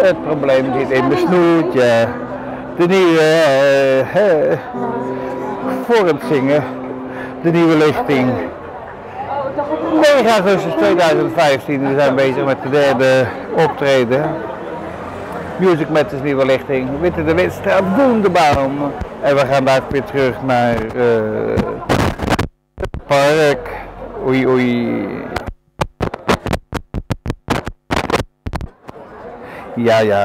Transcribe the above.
Het probleem zit in mijn snoetje. De nieuwe, eh, voor het zingen, de nieuwe lichting. 9 augustus 2015, we zijn bezig met de derde optreden. Music met de nieuwe lichting, Witte de Witstraat, Boendebaum. En we gaan daar weer terug naar eh, het park. Oei oei. Ia, ia.